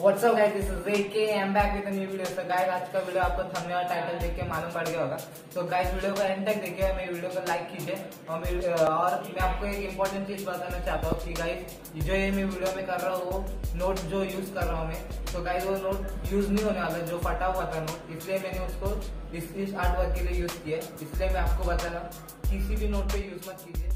WhatsApp guys this is Ray K I am back with a new video so guys आज का video आपको thumbnail और title देख के मालूम पड़ गया होगा। तो गाइस वीडियो को एंड तक देखिए मेरे वीडियो को लाइक कीजिए। और मैं और मैं आपको एक इम्पोर्टेंट चीज़ बताना चाहता हूँ कि गाइस जो ये मैं वीडियो में कर रहा हूँ, वो नोट जो यूज़ कर रहा हूँ मैं तो गाइस वो नोट यूज़ नहीं होने वाला, जो फटा हुआ था नोट इसलिए मैंने उसको इस आर्ट वर्क के लिए यूज़ किया इसलिए मैं आपको बता रहा हूँ किसी भी नोट पे यूज़ मत कीजिए।